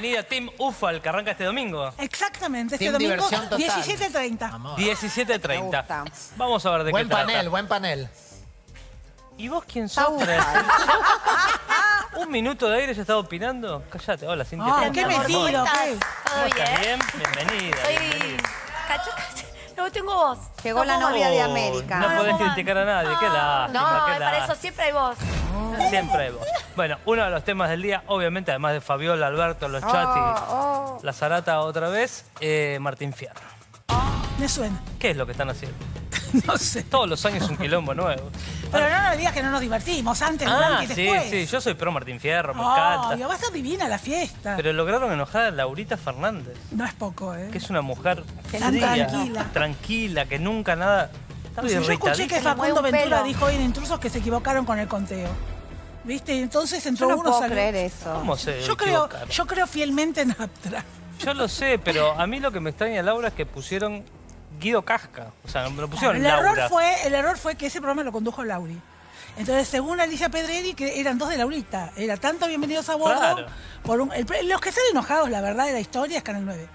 bienvenida Team UFAL, que arranca este domingo. Exactamente, este Team domingo diversión total. 17.30. 17.30. Vamos a ver de Buen qué trata. panel, buen panel. ¿Y vos quién sos? ¿Un minuto de aire ya estaba opinando? Cállate. Hola, Cintia. Ah, ¿cómo qué metido, ¿Cómo qué. ¿Todo estás? bien? Bien, bienvenida. Soy... bienvenida. Cacho, cacho. No tengo voz. Llegó la No, novia de Oh, América. No No, podés criticar a nadie. Qué lástima, No, qué para eso siempre hay voz. Siempre hay vos. Bueno, uno de los temas del día, obviamente, además de Fabiola, Alberto, los Oh, y la Zarata otra vez, eh, Martín Fierro. Me suena. ¿Qué es lo que están haciendo? No sé. Todos los años un quilombo nuevo. Pero no nos digas que no nos divertimos antes, Ah, durante y sí, después. sí, yo soy pro Martín Fierro, me Oh, encanta. va a estar divina la fiesta. Pero lograron enojar a Laurita Fernández, No es poco, ¿eh? que es una mujer fría, tranquila. tranquila, que nunca nada... Pues yo escuché que Facundo un Ventura pelo. dijo hoy en Intrusos que se equivocaron con el conteo. ¿Viste? Entonces entró Yo no uno puedo salió- creer eso. ¿Cómo se Yo creo, equivocaron? yo creo fielmente en Aptra. Yo lo sé, pero a mí lo que me extraña, Laura, es que pusieron Guido Casca. O sea, me lo pusieron El Laura. error, fue, el error fue que ese programa lo condujo Lauri. Entonces, según Alicia Pedreri, que eran dos de Laurita. Era tanto bienvenidos a bordo. Claro. Por un- el- los que están enojados, la verdad de la historia, es Canal 9.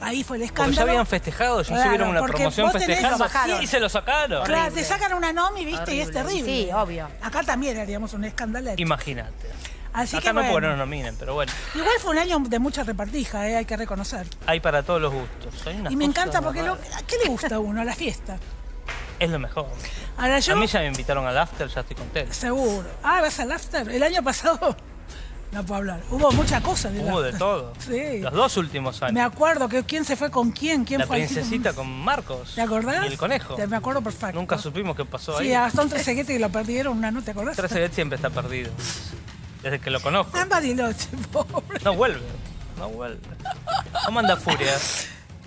Ahí fue el Porque escándalo. ya habían festejado, ya Claro, subieron una promoción festejando. lo bajaron. y se lo sacaron. Claro, te sacan una nomi, viste, y es terrible. Sí, obvio. Acá también haríamos un escándalo. Imagínate. Así Acá que no bueno. porque no nos nominen, pero bueno, Igual fue un año de mucha repartija, eh, hay que reconocer. hay para todos los gustos. Y me cosas encanta porque lo, raras. ¿a qué le gusta a uno? A la fiesta. Es lo mejor. Ahora yo, A mí ya me invitaron al after, ya estoy contento. seguro. Ah, vas al after. El año pasado, no puedo hablar. Hubo mucha cosa en el Hubo de todo. Sí. Los dos últimos Me años. acuerdo que quién se fue con quién, quién La fue tipo- princesita con Marcos. ¿Te acordás? Y el conejo. Me acuerdo perfecto. Nunca supimos qué pasó Sí, ahí. a Gastón Trezeguete que lo perdieron una, ¿no te acordás? Trezeguet siempre está perdido. Desde que lo conozco. Ah, Bariloche, pobre. No vuelve. No vuelve. ¿Cómo anda Furia?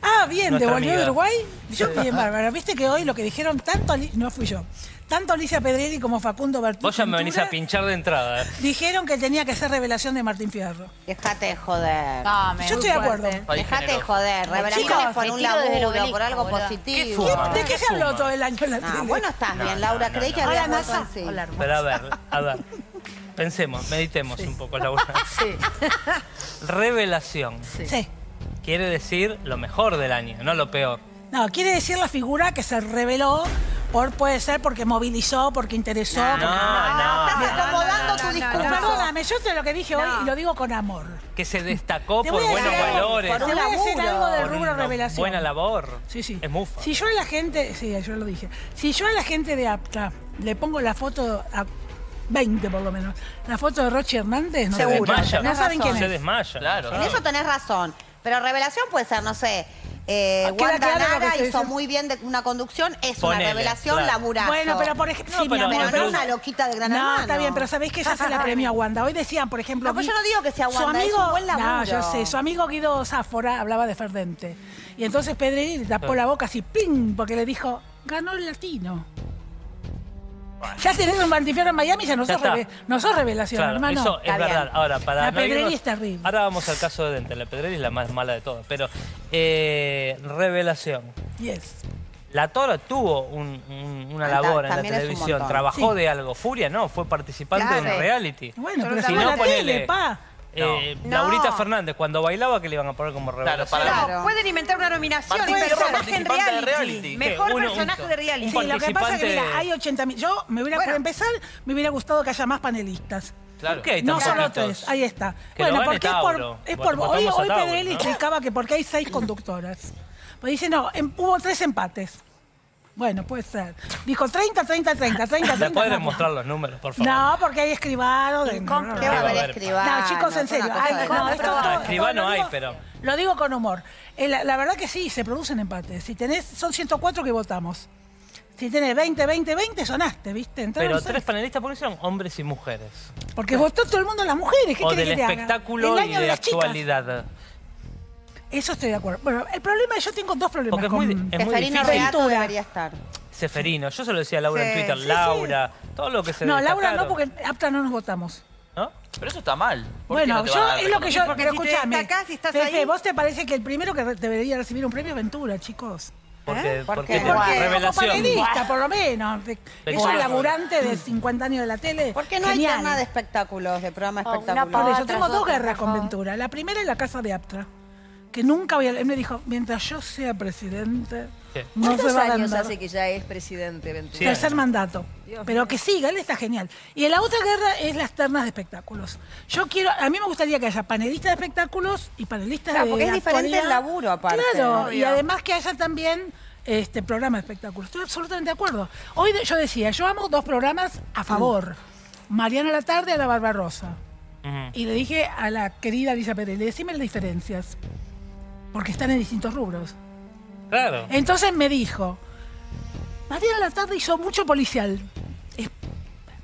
Ah, bien, Nuestra ¿devolvió de amiga. Uruguay? Yo bien, bárbara. Viste que hoy lo que dijeron tanto, no fui yo, tanto Alicia Pedreri como Facundo Bertuzzi Vos ya me venís a pinchar de entrada. ¿eh? Dijeron que tenía que ser revelación de Martín Fierro. Dejate de joder. Yo estoy de acuerdo. Dejate de joder. Revelaciones Chicos, por un laburo, por algo positivo. ¿Qué fuma? ¿De qué se habló todo el año en la Ah, tele? vos no estás bien, Laura. Creí que Hola, habías vuelto Nasa. en. Hola, hermosa. Pero a ver, a ver. Pensemos, meditemos un poco, Laura. Sí. Revelación. Sí. Quiere decir lo mejor del año, no lo peor. No, quiere decir la figura que se reveló por, puede ser porque movilizó, porque interesó. No, porque- no. Estás acomodando no, tu no, discurso. no, Perdóname, yo te lo que dije hoy No. y lo digo con amor. Que se destacó Te por buenos valores. por Te un voy a decir algo del rubro una revelación. Buena labor. Sí, sí. Es mufa. Si yo a la gente, sí, yo lo dije. Si yo a la gente de APTA le pongo la foto a 20 por lo menos, la foto de Rochi Hernández, no, se Seguro, desmaya. no saben quién Se es. desmaya. Claro. En eso tenés razón. Pero revelación puede ser, no sé. Eh, Ah, queda Wanda claro lo que Nara hizo muy bien de una conducción, es Ponele, una revelación claro. laburazo. Bueno, pero por ejemplo, No, sí, pero no una loquita de gran No, hermano. está bien, pero sabéis que ya se la premio a Wanda. Hoy decían, por ejemplo. No, pues Gui- yo no digo que sea su Wanda, es amigo, un buen laburo. No, yo sé, su amigo Guido Záfora hablaba de Ferdente. Y entonces Pedri le tapó la boca así, ¡ping! Porque le dijo, ganó el latino. Ya tenés un Martifierro en Miami, ya no, Ya sos, reve- no sos revelación, Claro, hermano. eso es Está bien. verdad. Ahora, para La no Pedreri irnos- es terrible. Ahora vamos al caso de Dente. La Pedreri es la más mala de todas. Pero, eh, revelación. Yes. La Tora tuvo un- un- una Ah, labor en la también es un televisión. Trabajó Sí. de algo. Furia no, fue participante Claro. de un reality. Bueno, pero no si no, la ponele. tele, pa. Eh, No. Laurita Fernández, cuando bailaba, que le iban a poner como revelación? para- Claro. Pueden inventar una nominación. Martín Personaje en participante de reality. reality. Mejor personaje un- de reality. Sí, lo que pasa es que, participante- mira, hay 80 mil. Yo, me hubiera, Bueno. por empezar, me hubiera gustado que haya más panelistas. Claro. ¿Por qué hay No solo poquitos? tres, ahí está. Que lo bueno, gane porque es por, es por Votamos hoy, a hoy Tauro, Pedrelli ¿no? explicaba que porque hay seis conductoras. Pues dice, no, em- hubo tres empates. Bueno, puede ser. Dijo 30, 30, 30, 30, 30. ¿Me pueden no. mostrar los números, por favor? No, porque hay escribano. De... ¿Qué va a haber escribano? No, chicos, en serio. Ay, de- no, esto Ah, escribano hay, pero- Lo digo con humor. Eh, La, la verdad que sí, se producen empates. Si tenés, son 104 que votamos. Si tenés 20, 20, 20, sonaste, ¿viste? Entraron Pero tres panelistas, ¿por qué son hombres y mujeres? Porque votó todo el mundo las mujeres. ¿Qué O del que haga? espectáculo El y año de las chicas. Eso estoy de acuerdo. Bueno, el problema, yo tengo dos problemas Porque es con... muy, es muy Seferino difícil. Debería estar. Seferino, yo se lo decía a Laura en Twitter, sí, Laura, todo lo que se No, Laura no, porque apta no nos votamos. ¿no? Pero eso está mal. ¿Por qué Bueno, no yo, es lo que yo... Porque pero si te escuchame, estás Fefe, ahí- ¿vos te parece que el primero que debería recibir un premio es Ventura, chicos? Porque, ¿Por porque Porque como revelación. panelista, por lo menos. De- es laburante de 50 años de la tele. Porque no hay tema de espectáculos, de programa Oh. Por pava eso tengo dos guerras con. Ventura. La primera es la casa de Aptra. Que nunca voy a... Él me dijo, mientras yo sea presidente, Sí. no se ¿Cuántos va a años hace que ya es presidente Ventura? Sí. Tercer mandato. Dios Pero que siga, él está genial. Y la otra guerra es las ternas de espectáculos. Yo quiero, a mí me gustaría que haya panelistas de espectáculos y panelistas Claro, de porque es diferente el laburo, aparte. Claro, y además que haya también este programa de espectáculos. Estoy absolutamente de acuerdo. Hoy de- yo decía, yo amo dos programas a favor. Mariana a la tarde a la Barbarosa. Y le dije a la querida Lisa Pérez, decime las diferencias. Porque están en distintos rubros. Claro. Entonces me dijo, Mariana a la tarde hizo mucho policial.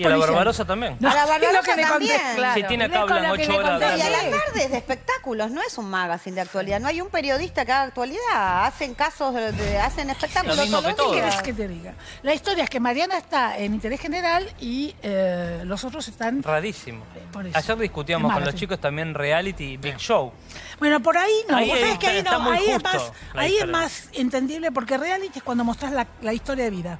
Y a la. Barbarosa también. No, A la es lo Barbarosa que conté. también. Claro. Si tiene acá hablan lo que ocho le horas conté. de Y a la tarde es de espectáculos, no es un magazine de actualidad. No hay un periodista que haga actualidad. Hacen casos, de, de- hacen espectáculos. Lo mismo que todo. ¿Qué querés que te diga? La historia es que Mariana está en interés general y eh, los otros están... Rarísimo. Por eso. Ayer discutíamos con los chicos también reality y Big Show. Bueno, por ahí no. Ahí es- que ahí, no, ahí es más, ahí es más entendible porque reality es cuando mostrás la, la historia de vida.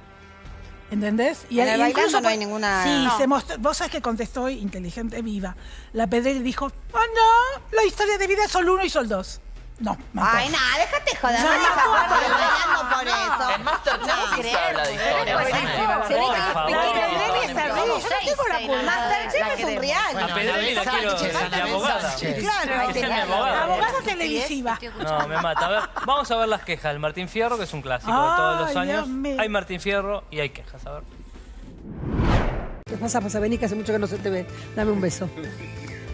¿Entendés? En el y incluso no hay ninguna- Sí, No. se mostró, vos sabés que contestó inteligente viva. La Pedrell dijo, oh no, la historia de vida es sol 1 y sol 2. No, no. Ay, nada, déjate joder. No, No, no, no, no, de bailando por eso. En Masterchef sí se habla de historia. Se ve que Por es favor. La pequeña. Pedrell es terrible, yo no tengo la culpa. La real. A Pedrelli la quiero Sánchez, de abogada. Sánchez. Claro, Esa es mi la abogada. abogada televisiva. No, me mata. A ver, vamos a ver las quejas. El Martín Fierro, que es un clásico de todos los años. Hay Martín Fierro y hay quejas. A ver. ¿Qué pasa? Pasa, vení que hace mucho que no se te ve. Dame un beso.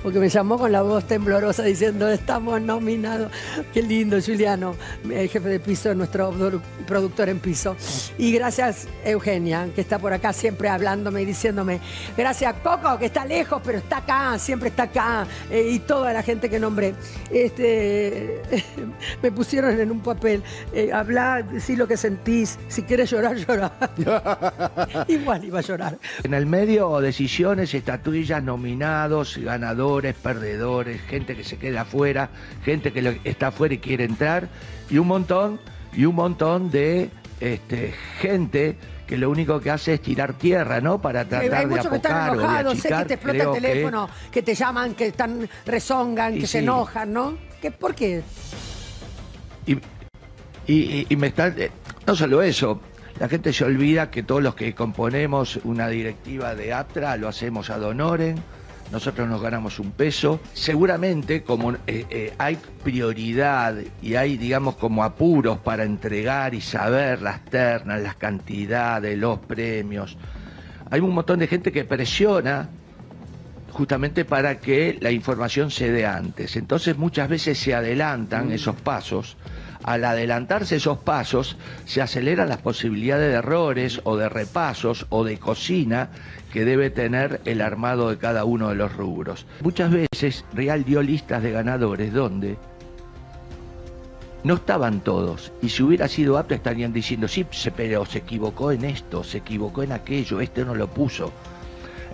Porque me llamó con la voz temblorosa diciendo, estamos nominados. Qué lindo, Juliano, el jefe de piso, nuestro produ- productor en piso. Y gracias, Eugenia, que está por acá siempre hablándome y diciéndome, gracias, Coco, que está lejos, pero está acá, siempre está acá. eh, y toda la gente que nombré. Este, me pusieron en un papel, eh, hablar, decir lo que sentís, si quieres llorar, llorar. Igual iba a llorar. En el medio, decisiones, estatuillas, nominados, ganadores, perdedores, gente que se queda afuera, gente que está afuera y quiere entrar, y un montón, y un montón de este, gente que lo único que hace es tirar tierra, ¿no? Para tratar Hay de muchos que están o de enojados, sé que achicar. te explota el que- teléfono, que... te llaman, que están rezongan, que se enojan, ¿no? ¿Qué, ¿Por qué? Y, y- y- me están. eh, No solo eso, la gente se olvida que todos los que componemos una directiva de ATRA lo hacemos ad honorem, nosotros nos ganamos un peso. Seguramente, como eh, eh, hay prioridad y hay, digamos, como apuros para entregar y saber las ternas, las cantidades, los premios, hay un montón de gente que presiona justamente para que la información se dé antes. Entonces muchas veces se adelantan esos pasos. Al adelantarse esos pasos, se aceleran las posibilidades de errores o de repasos o de cocina que debe tener el armado de cada uno de los rubros. Muchas veces Real dio listas de ganadores donde no estaban todos. Y si hubiera sido apto estarían diciendo, sí, pero se equivocó en esto, se equivocó en aquello, este no lo puso.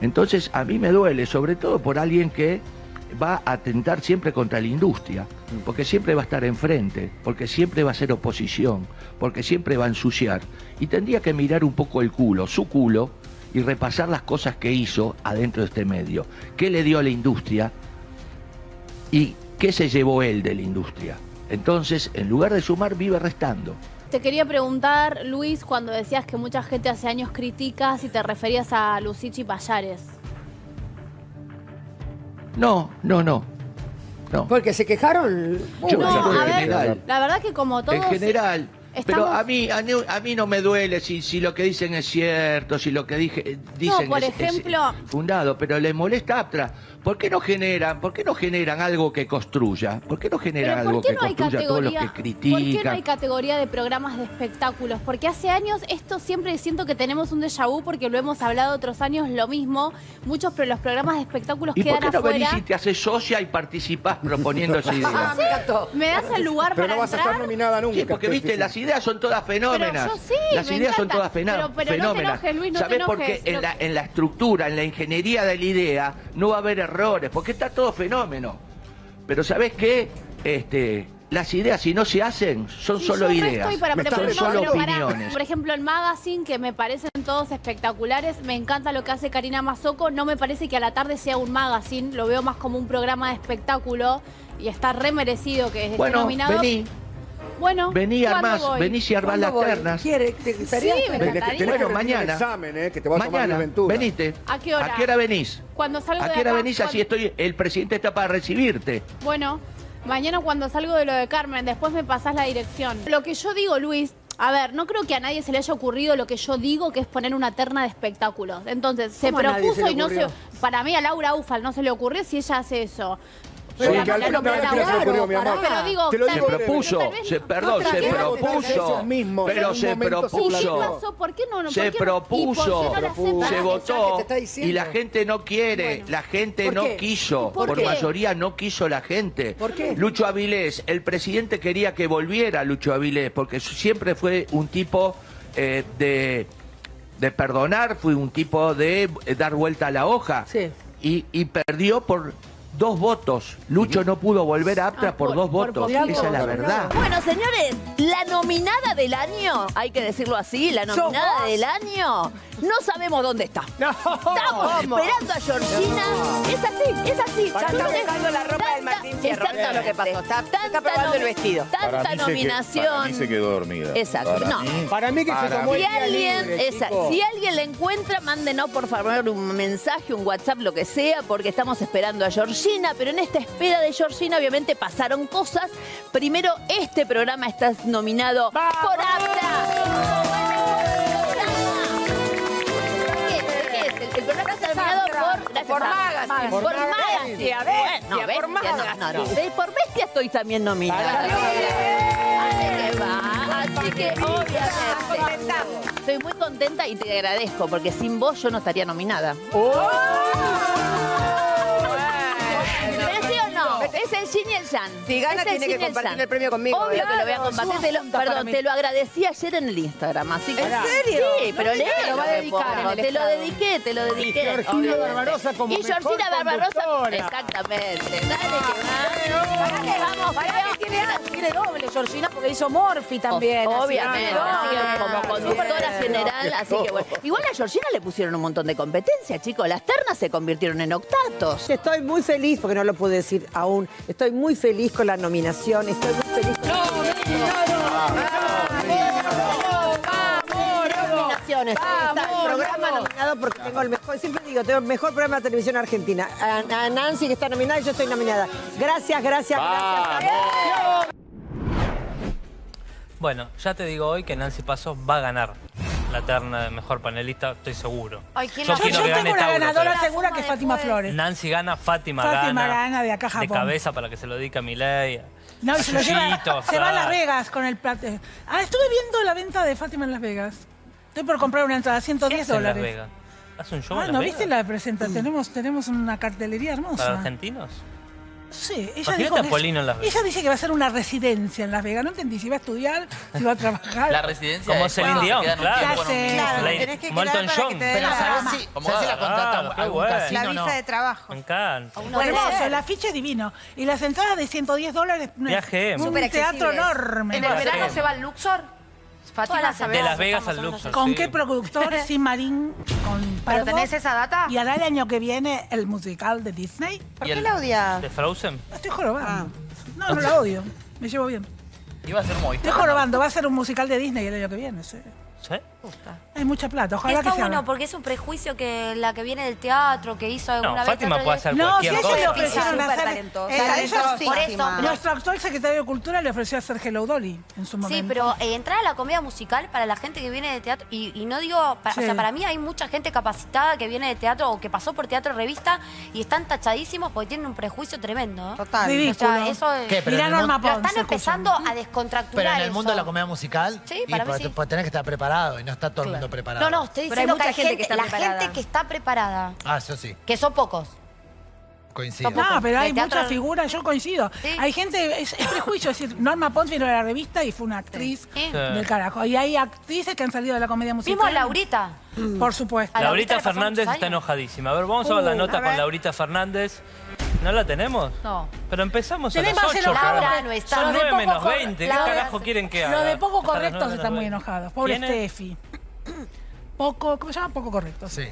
Entonces a mí me duele, sobre todo por alguien que va a atentar siempre contra la industria, porque siempre va a estar enfrente, porque siempre va a ser oposición, porque siempre va a ensuciar. Y tendría que mirar un poco el culo, su culo, y repasar las cosas que hizo adentro de este medio. ¿Qué le dio a la industria? ¿Y qué se llevó él de la industria? Entonces, en lugar de sumar, vive restando. Te quería preguntar, Luis, cuando decías que mucha gente hace años critica, si te referías a Lucichi Payares. No, no, no. No. Porque se quejaron. Yo no, en ver, general. la verdad que como todos... en general. estamos- Pero a mí, a, mí- a mí no me duele si, si lo que dicen es cierto, si lo que dije, eh, dicen por es, ejemplo- fundado, pero le molesta a Aptra. ¿Por qué no generan, por qué no generan algo que construya? ¿Por qué no generan algo ¿por qué que no hay construya a todos los que ¿Por qué no hay critican? categoría de programas de espectáculos? Porque hace años esto siempre siento que tenemos un déjà vu porque lo hemos hablado otros años lo mismo. Muchos pero los programas de espectáculos ¿Y por quedan qué no afuera. venís y te haces socia y participás proponiendo esa idea? Ah, me encantó. ¿Me das el lugar Pero para no vas a estar nominada nunca. Sí, porque viste, las ideas son todas fenómenas. Pero yo sí, las me ideas son todas fena- Pero- pero no te fenómenas. enojes, Luis, no te ¿Sabés por qué? enojes. En la, en la estructura, en la ingeniería de la idea, no va a haber errores, porque está todo fenómeno. Pero ¿sabés qué? Este, las ideas si no se hacen son Sí, solo ideas. para son solo pero opiniones. Por ejemplo, el magazine, que me parecen todos espectaculares. Me encanta lo que hace Karina Mazoco. No me parece que a la tarde sea un magazine. Lo veo más como un programa de espectáculo. Y está re merecido que esté Bueno, nominado. vení, Bueno, vení ¿cuándo armás, voy? vení si armás las ternas. ¿Quiere? ¿Te gustaría? Sí, me encantaría. Bueno, mañana. examen, ¿eh? Que te va a Mañana, venite. ¿A qué hora? ¿A qué hora venís? Cuando salgo ¿A de qué hora acá, venís? Así cuando- estoy, el presidente está para recibirte. Bueno, mañana cuando salgo de lo de Carmen, después me pasás la dirección. Lo que yo digo, Luis, a ver, no creo que a nadie se le haya ocurrido lo que yo digo, que es poner una terna de espectáculos. Entonces, se ¿Cómo a nadie propuso se y no se... Para mí a Laura Ufal no se le ocurrió si ella hace eso. Pero le se. Pero digo, Te lo digo propuso, vez- se, perdón, se propuso. Pero se momento se ¿Y qué propuso. pasó? ¿Por qué no? no- Se propuso, se votó y la gente no quiere, la gente ¿Por no quiso, ¿Por mayoría no quiso la gente. ¿Por qué? Lucho Avilés, el presidente quería que volviera Lucho Avilés, porque siempre fue un tipo eh, de, de perdonar, fue un tipo de eh, dar vuelta a la hoja. Sí. Y, y perdió por dos votos. Lucho no pudo volver a Aptra Ah, por, por- dos por votos. poquito. Esa es la verdad. Bueno, señores, la nominada del año, hay que decirlo así, la nominada del año, no sabemos dónde está. Estamos esperando a Georgina. Es así, es así. Está Yo no- buscando la ropa del Martín Fierro. Es lo que pasó. Está- está Tanta probando el vestido. Tanta Para mí se que- nominación. para mí se quedó dormida. Exacto. Para No. mí- Para mí que se tomó el Si día alguien, libre, esa- chicos. si alguien la encuentra, mándenos por favor un mensaje, un WhatsApp, lo que sea, porque estamos esperando a Georgina, pero en esta espera de Georgina obviamente pasaron cosas. Primero, este programa está nominado por APTA. El programa está nominado por, gracias Por Magazine. Por, Por Magazine. Bestia, Bueno, Bestia, por Bestia, Magazine. no, Por Bestia estoy también nominada. Así que va, así que obviamente. Estoy muy contenta y te agradezco, porque sin vos yo no estaría nominada. ¿Pero Yin y el yang. Si gana, Es el tiene que y el compartir yang. el premio conmigo, Obvio ¿verdad? que lo voy a compartir. Te lo- perdón, te lo agradecí ayer en el Instagram, así que... ¿En serio? Sí, pero léelo, lo va a dedicar pongo. en el Te lo estado. dediqué, te lo dediqué. Georgina obviamente. Barbarosa como Y mejor Georgina Barbarosa... conductora. Exactamente. Dale que va. Vamos, Pará que tiene, tiene doble, Georgina, porque hizo Morphy también. así que Obviamente, tiene así que doble. como conductora general, así que bueno. Igual a Georgina le pusieron un montón de competencia, chicos. Las ternas se convirtieron en octatos. Estoy muy feliz, porque no lo pude decir aún. Estoy muy feliz con la nominación. Estoy muy feliz con nominaciones. Ahí está, el programa nominado porque tengo el mejor, siempre digo, tengo el mejor programa de televisión argentina. A, a Nancy que está nominada y yo estoy nominada. Gracias, gracias, gracias. Bueno, ya te digo hoy que Nancy Pasos va a ganar la terna de mejor panelista, estoy seguro. Ay, ¿quién Yo la- Yo, quiero yo que tengo una Tauro, ganadora pero- segura que es Fátima Flores. Nancy gana, Fátima, Fátima gana. gana de acá a De Japón. cabeza para que se lo dedique a Milei. No, y se lo lleva, Yuyito, se va a Las. Vegas con el plato. Ah, estuve viendo la venta de Fátima en Las Vegas. Estoy por comprar una entrada, ¿Qué 110 hace en Las dólares. Vegas? ¿Hace un show Ah, en ¿no Las viste Vegas? la presentación? Tenemos, tenemos una cartelería hermosa. ¿Para argentinos? Sí, ella dijo que- Polino en Las Vegas. Ella dice que va a hacer una residencia en Las Vegas. No entendí si va a estudiar, si va a trabajar. La residencia Como de Celine cuando Dion, se quedan un claro. tiempo Ya sé. en un- Claro, Lady- tenés que quedar Molton para que John. te den Pero la- ¿sabes si, Como ¿sabes si la ah, contrata qué algún bueno. casino La o visa no? de trabajo. Me encanta. Hermoso, el afiche es divino. Y las entradas de 110 dólares. es Viajé. Un Súper teatro accesibles. enorme. ¿En el verano se va al Luxor? Fátima. De Las Vegas al Luxor. ¿Con sí. qué productor? Sin Marín, con ¿Pero Pardo. tenés esa data? Y hará el año que viene el musical de Disney. ¿Por ¿Y qué el- la odias? ¿De Frozen? Estoy jorobando. Ah. No, no la odio. Me llevo bien. Iba a ser Movistar. Estoy jorobando. Va a ser un musical de Disney el año que viene. sí. ¿Sí? Hay mucha plata. Ojalá Está que sea. bueno porque es un prejuicio que la que viene del teatro, que hizo alguna No, vez... Fátima puede de- hacer No, si cualquier ella cosa. le ofrecieron hacer. talentosa. eh, Por eso. nuestro actual secretario de Cultura le ofreció hacer Hello Dolly en su momento. Sí, pero eh, entrar a la comedia musical para la gente que viene de teatro, y, y no digo, para, Sí. o sea, para mí hay mucha gente capacitada que viene de teatro o que pasó por teatro revista y están tachadísimos porque tienen un prejuicio tremendo. ¿eh? Total. Ridículo. O sea, eso es- ¿Qué? Pero Mirá Norma Pons, están escucha. empezando a descontracturar Pero en el mundo de eso. la comedia musical, Sí, y para mí pues, sí. pues tenés que estar preparado y no está todo el mundo preparado. No, no, estoy Pero hay diciendo que hay gente gente, que está la preparada. gente que está preparada, Ah, eso sí. que son pocos. Coincido. No, pero hay teatro- muchas figuras, yo coincido. Sí. Hay gente, es, es prejuicio, es decir, Norma Pons vino de la revista y fue una actriz Sí. del carajo. Y hay actrices que han salido de la comedia musical. Mismo Laurita. Por supuesto. Laurita Fernández está enojadísima. A ver, vamos a ver la Uh, nota con. Laurita Fernández. ¿No la tenemos? No. Pero empezamos a las más 8. enojado Laura que- no está. Son Lo de 9 poco menos cor- 20. ¿Qué carajo quieren que haga? Lo de poco correctos están muy enojados. Pobre. Steffi. Poco, ¿cómo se llama? Poco correctos. Sí.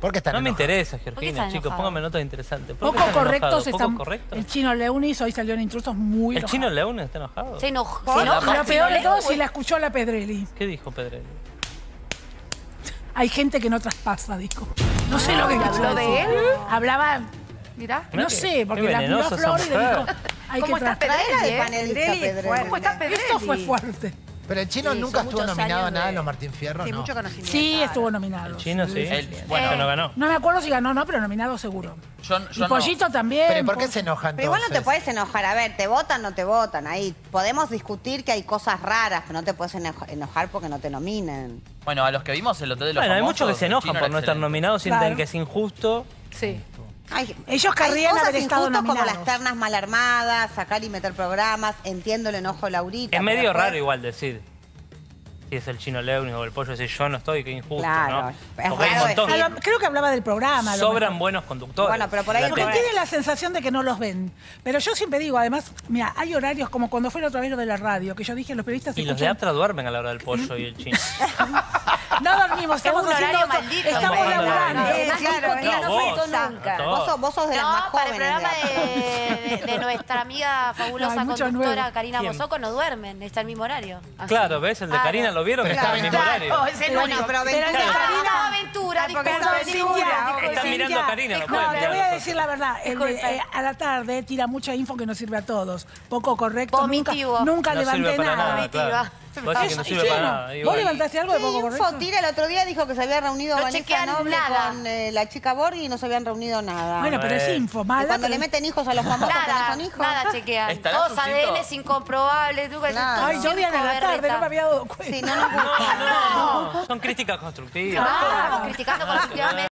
¿Por qué están No me interesa, ¿Por qué Georgina, chicos. Póngame notas interesantes. ¿Por qué Poco correctos están. ¿Poco correctos? El chino Leunis hoy salió en intrusos muy ¿El enojado. chino León está enojado? Se enojó. Se Se enoja. Lo peor de todo si la escuchó a la Pedrelli. ¿Qué dijo Pedrero? Hay gente que no traspasa, dijo. No sé lo que quiso ¿Habló de él? Hablaba, Mirá. no sé, porque la miró a Flor y le dijo, hay ¿Cómo que está traspasar. Traela de Pedrelli, Pedrelli Pedrelli. ¿Cómo está Pedrelli? Esto fue fuerte. Pero el chino Sí, nunca son estuvo muchos nominado a años nada de- en los Martín Fierro, Sí, no. mucho conocimiento. Sí, estuvo nominado. Chino sí. El- bueno. Pero no ganó. No me acuerdo si ganó o no, pero nominado seguro. Yo, Y no. Pollito también. Pero ¿y ¿por qué se enojan Pero igual no te puedes enojar. A ver, te votan o no te votan. Ahí podemos discutir que hay cosas raras, pero no te puedes eno- enojar porque no te nominen. Bueno, a los que vimos el Hotel de los Bueno, hay Famosos, muchos que se el enojan chino por era no estar excelente. nominados, sienten Claro. que es injusto. Sí. Ellos querrían cosas haber estado injustas como nominados. las ternas mal armadas, sacar y meter programas. Entiendo el enojo de Laurita. Es medio después- raro igual decir. Si es el chino León o el pollo, decir yo no estoy, qué injusto, Claro, ¿no? es Porque hay un raro montón. decir. Habla- Creo que hablaba del programa. Sobran buenos conductores. Bueno, pero por ahí Porque tiene la sensación de que no los ven. Pero yo siempre digo, además, mira, hay horarios como cuando fue la otra vez lo de la radio, que yo dije, los periodistas Y los de Aptra duermen a la hora del pollo y el chino. No dormimos, estamos un haciendo horario otro- maldito. Estamos laburando. Eh, claro, Nico, no, no vos. faltó nunca. No. Vos sos, vos sos de las más No, para el jóvenes. programa de- de, de- de nuestra amiga No, fabulosa mucho conductora nuevo. Karina. Mozoco no duermen, está el mismo horario. Así. Claro, ¿ves? El de Ah, Karina no. lo vieron que Claro, en el mismo claro. horario. es el Bueno, único. pero Pero Aventura- el de Karina- No, aventura, Ah, porque ya. Están mirando a. Karina, no No, te voy a decir la verdad. Eh, a la tarde tira mucha info que no sirve a todos. Poco correcto. Nunca, Vomitivo. nunca No levanté para nada. Nada, claro. Vos decís que no Ah, sirve sí, para no. nada. y ¿Vos bueno. levantaste algo de poco correcto? Fotira el otro día dijo que se había reunido No Vanessa Noble nada. con eh, la chica Borghi y no se habían reunido nada. Bueno, pero es info, Y mala. cuando pero- le meten hijos a los famosos que no Nada, son hijos. nada chequean. ¿Estará Todos? ADN incomprobables. Tú, Claro. Ay, yo Diana a la tarde, no me había dado cuenta. Sí, no gusta. No, no, son críticas constructivas. Ah, criticando constructivamente.